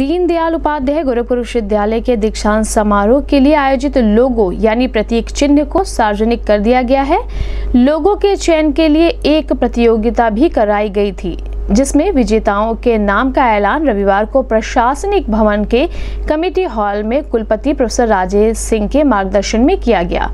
दीनदयाल उपाध्याय गोरखपुर विश्वविद्यालय के दीक्षांत समारोह के लिए आयोजित लोगो यानी प्रतीक चिन्ह को सार्वजनिक कर दिया गया है। लोगों के चयन के लिए एक प्रतियोगिता भी कराई गई थी। जिसमें विजेताओं के नाम का ऐलान रविवार को प्रशासनिक भवन के कमेटी हॉल में कुलपति प्रोफेसर राजेश सिंह के मार्गदर्शन में किया गया।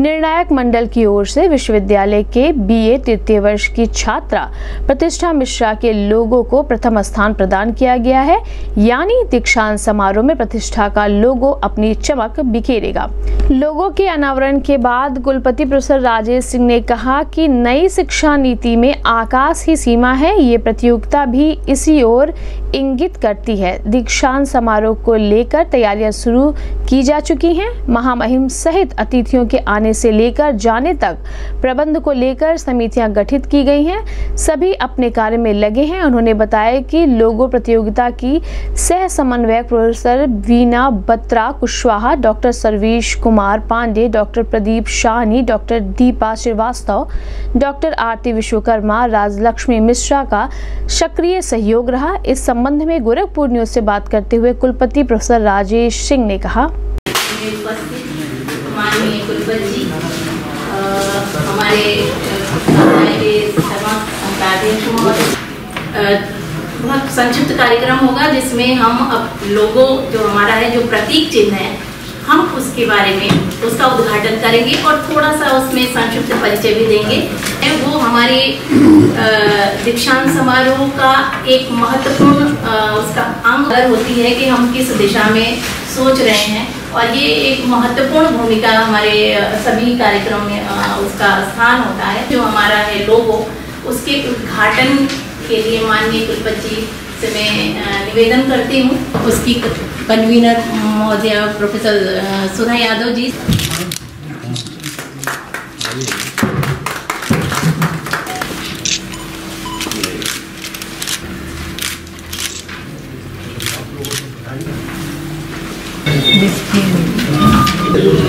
निर्णायक मंडल की ओर से विश्वविद्यालय के बीए तृतीय वर्ष की छात्रा प्रतिष्ठा मिश्रा के लोगों को प्रथम स्थान प्रदान किया गया है, यानी दीक्षांत समारोह में प्रतिष्ठा का लोगो अपनी चमक बिखेरेगा। लोगों के अनावरण के बाद कुलपति प्रोफेसर राजेश सिंह ने कहा कि नई शिक्षा नीति में आकाश ही सीमा है, ये प्रतियोगिता भी इसी ओर इंगित करती है। दीक्षांत समारोह को लेकर तैयारियाँ शुरू की जा चुकी हैं। महामहिम सहित अतिथियों के आने से लेकर जाने तक प्रबंध को लेकर समितियाँ गठित की गई हैं। सभी अपने कार्य में लगे हैं। उन्होंने बताया कि लोगो प्रतियोगिता की सह समन्वयक professor Veena Batra, Kushwaha, doctor Sarvesh Kumar Pandey, doctor Pradeep Shahni, doctor Deepa Srivastava, doctor Aarti Vishwakarma, Rajlakshmi Mishra का सक्रिय सहयोग रहा। इस संबंध में गोरखपुर न्यूज़ से बात करते हुए कुलपति प्रोफेसर राजेश सिंह ने कहा। बहुत संक्षिप्त कार्यक्रम होगा जिसमें हम अब लोगों, जो हमारा है, जो प्रतीक चिन्ह है हम उसके बारे में उसका उद्घाटन करेंगे और थोड़ा सा उसमें संक्षिप्त परिचय भी देंगे। ए, वो हमारे दीक्षांत समारोह का एक महत्वपूर्ण उसका अंग होती है कि हम किस दिशा में सोच रहे हैं और ये एक महत्वपूर्ण भूमिका हमारे सभी कार्यक्रम में उसका स्थान होता है। जो हमारा है लोगो उसके उद्घाटन के लिए माननीय कुलपति से मैं निवेदन करती हूँ उसकी कन्वीनर महोदय प्रोफेसर सुधा यादव जी।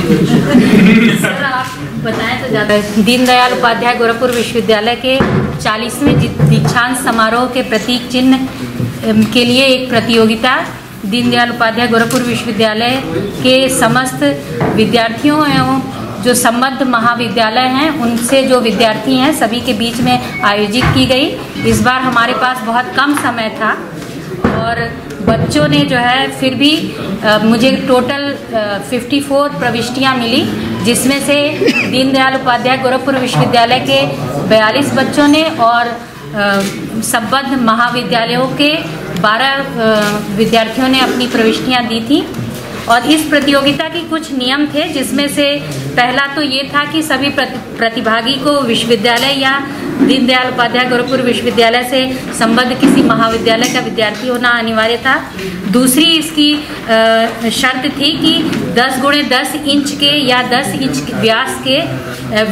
सर आप बताएँ तो ज़्यादा दीनदयाल उपाध्याय गोरखपुर विश्वविद्यालय के 40वें दि- दीक्षांत समारोह के प्रतीक चिन्ह के लिए एक प्रतियोगिता दीनदयाल उपाध्याय गोरखपुर विश्वविद्यालय के समस्त विद्यार्थियों एवं जो संबद्ध महाविद्यालय हैं उनसे जो विद्यार्थी हैं सभी के बीच में आयोजित की गई। इस बार हमारे पास बहुत कम समय था और बच्चों ने जो है फिर भी अ, मुझे टोटल अ, 54 प्रविष्टियाँ मिली जिसमें से दीनदयाल उपाध्याय गोरखपुर विश्वविद्यालय के 42 बच्चों ने और संबद्ध महाविद्यालयों के 12 विद्यार्थियों ने अपनी प्रविष्टियाँ दी थी। और इस प्रतियोगिता के कुछ नियम थे, जिसमें से पहला तो ये था कि सभी प्रतिभागी को विश्वविद्यालय या दीनदयाल उपाध्याय गोरखपुर विश्वविद्यालय से संबद्ध किसी महाविद्यालय का विद्यार्थी होना अनिवार्य था। दूसरी इसकी शर्त थी कि 10 गुणे 10 इंच के या 10 इंच व्यास के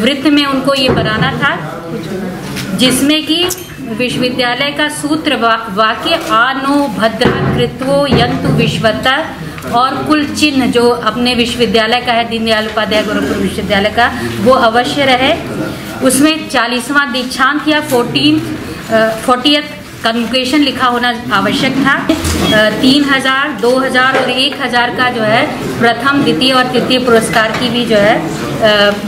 वृत्त में उनको ये बनाना था, जिसमें कि विश्वविद्यालय का सूत्र वाक्य आनो भद्रा कृत्वो यंतु विश्वतर और कुल चिन्ह जो अपने विश्वविद्यालय का है, दीनदयाल उपाध्याय गोरखपुर विश्वविद्यालय का, वो अवश्य रहे। उसमें चालीसवां दीक्षांत या फोर्टीन फोर्टियथ कन्वोकेशन लिखा होना आवश्यक था। तीन हज़ार, दो हज़ार और एक हज़ार का जो है, प्रथम, द्वितीय और तृतीय पुरस्कार की भी जो है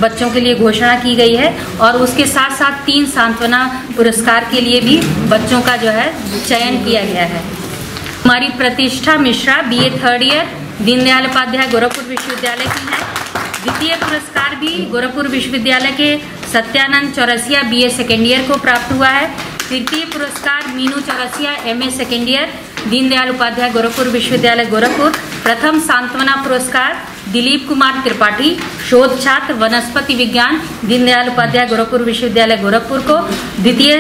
बच्चों के लिए घोषणा की गई है और उसके साथ साथ तीन सांत्वना पुरस्कार के लिए भी बच्चों का जो है, चयन किया गया है। हमारी Pratishtha Mishra BA third year Deendayal Upadhyay Gorakhpur विश्वविद्यालय की है। द्वितीय पुरस्कार भी गोरखपुर विश्वविद्यालय के Satyanand Chaurasia BA second year को प्राप्त हुआ है। तृतीय पुरस्कार Meenu Chaurasia M A second year Deendayal Upadhyay Gorakhpur विश्वविद्यालय गोरखपुर प्रथम सांत्वना पुरस्कार दिलीप कुमार त्रिपाठी शोध छात्र वनस्पति विज्ञान दीनदयाल उपाध्याय गोरखपुर विश्वविद्यालय गोरखपुर को द्वितीय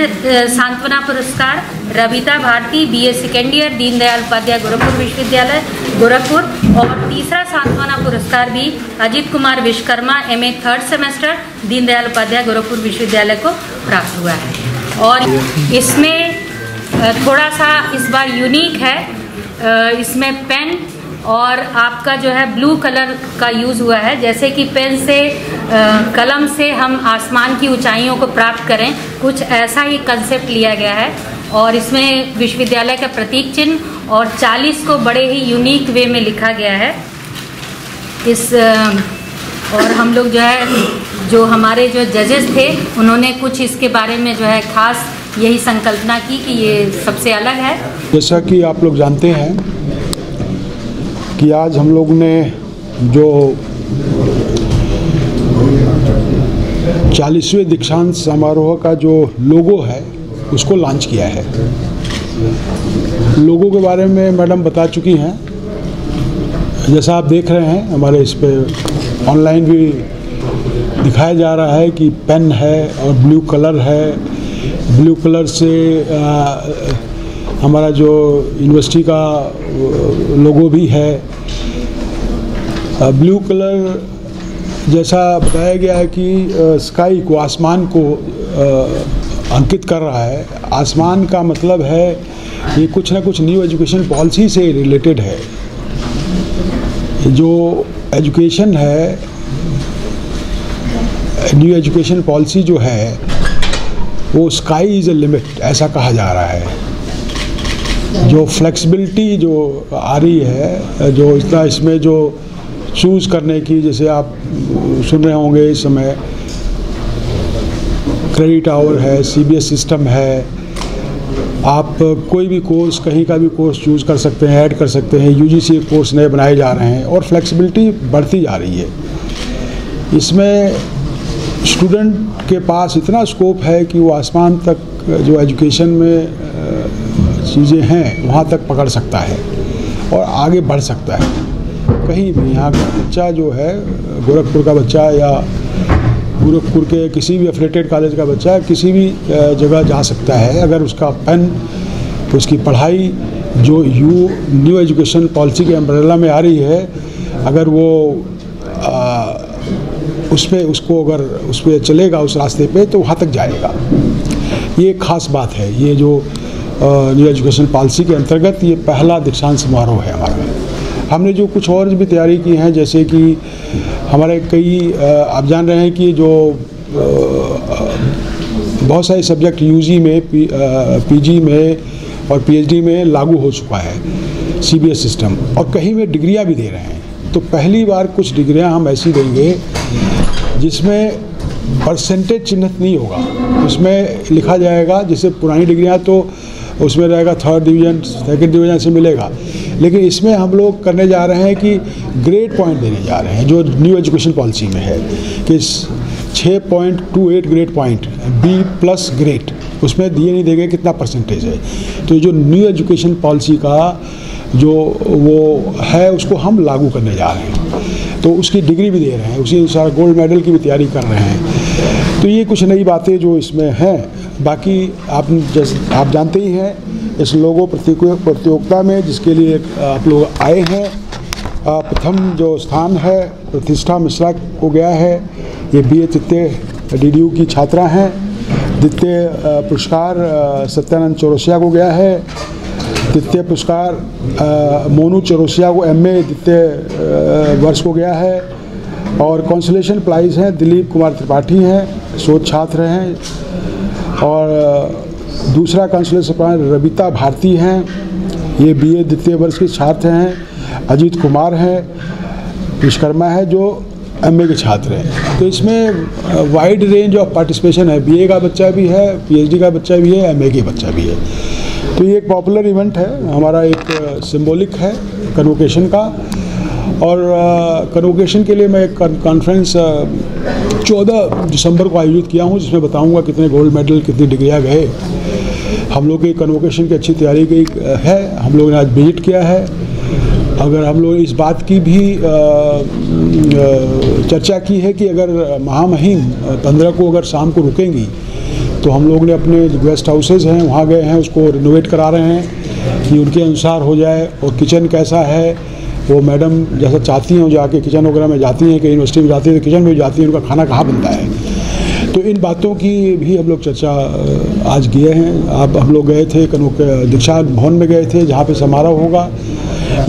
सांत्वना पुरस्कार Ravita Bharti BA second year Deendayal Upadhyay Gorakhpur विश्वविद्यालय गोरखपुर और तीसरा सांत्वना पुरस्कार भी Ajit Kumar Vishwakarma MA third semester Deendayal Upadhyay Gorakhpur विश्वविद्यालय को प्राप्त हुआ है। और इसमें थोड़ा सा इस बार यूनिक है। इसमें पेन और आपका जो है ब्लू कलर का यूज़ हुआ है। जैसे कि पेन से कलम से हम आसमान की ऊंचाइयों को प्राप्त करें। कुछ ऐसा ही कंसेप्ट लिया गया है। और इसमें विश्वविद्यालय का प्रतीक चिन्ह और 40 को बड़े ही यूनिक वे में लिखा गया है। इस और हम लोग जो है, जो हमारे जो जजेस थे, उन्होंने कुछ इसके बारे में जो है खास यही संकल्पना की कि ये सबसे अलग है। जैसा कि आप लोग जानते हैं कि आज हम लोग ने जो चालीसवें दीक्षांत समारोह का जो लोगो है, उसको लॉन्च किया है। लोगों के बारे में मैडम बता चुकी हैं। जैसा आप देख रहे हैं हमारे इस पे ऑनलाइन भी दिखाया जा रहा है कि पेन है और ब्लू कलर है। ब्लू कलर से आ, हमारा जो यूनिवर्सिटी का लोगो भी है। ब्लू कलर जैसा बताया गया है कि स्काई को आसमान को आ, अंकित कर रहा है। आसमान का मतलब है ये कुछ ना कुछ न्यू एजुकेशन पॉलिसी से रिलेटेड है। जो एजुकेशन है न्यू एजुकेशन पॉलिसी जो है, वो स्काई इज़ ए लिमिट ऐसा कहा जा रहा है। जो फ्लेक्सिबिलिटी जो आ रही है, जो इतना इसमें जो चूज़ करने की, जैसे आप सुन रहे होंगे इस समय क्रेडिट आवर है सीबीएस सिस्टम है आप कोई भी कोर्स कहीं का भी कोर्स चूज़ कर सकते हैं ऐड कर सकते हैं यूजीसी कोर्स नए बनाए जा रहे हैं और फ्लेक्सिबिलिटी बढ़ती जा रही है। इसमें स्टूडेंट के पास इतना स्कोप है कि वो आसमान तक, जो एजुकेशन में चीज़ें हैं, वहाँ तक पकड़ सकता है और आगे बढ़ सकता है। कहीं भी यहाँ का बच्चा जो है, गोरखपुर का बच्चा या गोरखपुर के किसी भी अफिलेटेड कॉलेज का बच्चा किसी भी जगह जा सकता है अगर उसका पेन उसकी पढ़ाई जो यू न्यू एजुकेशन पॉलिसी के अम्ब्रेला में आ रही है अगर वो आ, उस पर उसको अगर उस पर चलेगा उस रास्ते पे तो वहाँ तक जाएगा। ये खास बात है। ये जो न्यू एजुकेशन पॉलिसी के अंतर्गत ये पहला दीक्षांत समारोह है हमारा। हमने जो कुछ और भी तैयारी की है जैसे कि हमारे कई आप जान रहे हैं कि जो बहुत सारे सब्जेक्ट यूजी में पी, पीजी में और पीएचडी में लागू हो चुका है सीबीएस सिस्टम और कहीं में डिग्रियाँ भी दे रहे हैं। तो पहली बार कुछ डिग्रियाँ हम ऐसी देंगे जिसमें परसेंटेज चिन्हित नहीं होगा। उसमें लिखा जाएगा जैसे पुरानी डिग्रियाँ तो उसमें रहेगा थर्ड डिवीज़न सेकंड डिवीज़न से मिलेगा। लेकिन इसमें हम लोग करने जा रहे हैं कि ग्रेड पॉइंट देने जा रहे हैं, जो न्यू एजुकेशन पॉलिसी में है, कि छः point two eight grade point B plus grade उसमें दिए नहीं देंगे कितना परसेंटेज है। तो जो न्यू एजुकेशन पॉलिसी का जो वो है, उसको हम लागू करने जा रहे हैं। तो उसकी डिग्री भी दे रहे हैं, उसी अनुसार गोल्ड मेडल की भी तैयारी कर रहे हैं। तो ये कुछ नई बातें जो इसमें हैं। बाकी आप जैसे, आप जानते ही हैं इस लोगो प्रतियोगिता में, जिसके लिए आप लोग आए हैं। प्रथम जो स्थान है, प्रतिष्ठा मिश्रा को गया है। ये बी ए तृतीय डी की छात्रा हैं। द्वितीय पुरस्कार सत्यानंद चौरसिया को गया है। द्वितीय पुरस्कार मोनू चौरसिया को एम ए द्वितीय वर्ष को गया है। और कॉन्सलेशन प्राइज़ हैं, दिलीप कुमार त्रिपाठी हैं, शोध छात्र हैं। और दूसरा काउंसिलर प्राइज रबिता भारती हैं। ये बीए द्वितीय वर्ष के छात्र हैं। अजीत कुमार हैं, विश्वकर्मा है, जो एमए के छात्र हैं। तो इसमें वाइड रेंज ऑफ़ पार्टिसिपेशन है। बीए का बच्चा भी है, पीएचडी का बच्चा भी है, एमए का बच्चा भी है। तो ये एक पॉपुलर इवेंट है। हमारा एक सिंबॉलिक है कन्वोकेशन का। और कन्वोकेशन के लिए मैं एक कॉन्फ्रेंस चौदह दिसंबर को आयोजित किया हूँ, जिसमें बताऊँगा कितने गोल्ड मेडल कितनी डिग्रियाँ गए। हम लोग की कन्वोकेशन की अच्छी तैयारी की है। हम लोगों ने आज विज़िट किया है। अगर हम लोग इस बात की भी चर्चा की है कि अगर महामहिम पंद्रह को अगर शाम को रुकेंगी तो हम लोग ने अपने गेस्ट हाउसेज हैं, वहाँ गए हैं, उसको रिनोवेट करा रहे हैं कि उनके अनुसार हो जाए। और किचन कैसा है, वो मैडम जैसा चाहती हैं जाके किचन वगैरह में जाती हैं कि यूनिवर्सिटी में जाती हैं तो किचन में जाती हैं, उनका खाना कहाँ बनता है? तो इन बातों की भी हम लोग चर्चा आज किए हैं। आप, हम लोग गए थे दीक्षा भवन में गए थे, जहाँ पे समारोह होगा।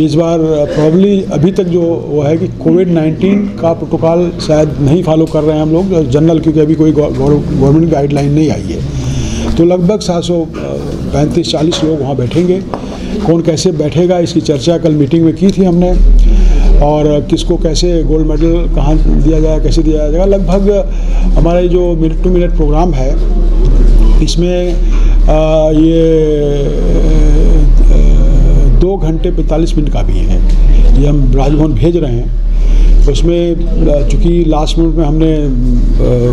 इस बार प्रॉब्ली अभी तक जो वो है कि कोविड 19 का प्रोटोकॉल शायद नहीं फॉलो कर रहे हैं हम लोग, जनरल, क्योंकि अभी कोई गवर्नमेंट गाइडलाइन नहीं आई है। तो लगभग सात सौ पैंतीस चालीस लोग वहाँ बैठेंगे। कौन कैसे बैठेगा, इसकी चर्चा कल मीटिंग में की थी हमने। और किसको कैसे गोल्ड मेडल कहाँ दिया जाए, कैसे दिया जाएगा। लगभग हमारा जो मिनट टू मिनट प्रोग्राम है, इसमें ये दो घंटे पैंतालीस मिनट का भी है। ये हम राजभवन भेज रहे हैं। उसमें चूँकि लास्ट मिनट में हमने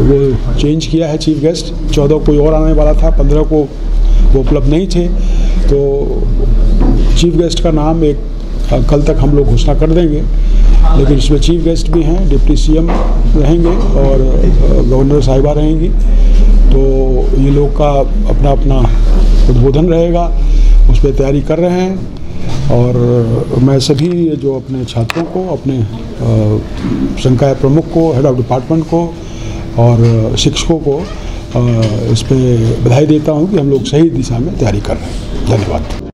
वो चेंज किया है चीफ गेस्ट चौदह कोई और आने वाला था, पंद्रह को वो उपलब्ध नहीं थे। तो चीफ गेस्ट का नाम एक कल तक हम लोग घोषणा कर देंगे। लेकिन इसमें चीफ गेस्ट भी हैं, डिप्टी सीएम रहेंगे और गवर्नर साहिबा रहेंगी। तो ये लोग का अपना अपना उद्बोधन रहेगा, उस पर तैयारी कर रहे हैं। और मैं सभी जो अपने छात्रों को, अपने संकाय प्रमुख को हेड ऑफ़ डिपार्टमेंट को और शिक्षकों को इस पर बधाई देता हूँ कि हम लोग सही दिशा में तैयारी कर रहे हैं। धन्यवाद।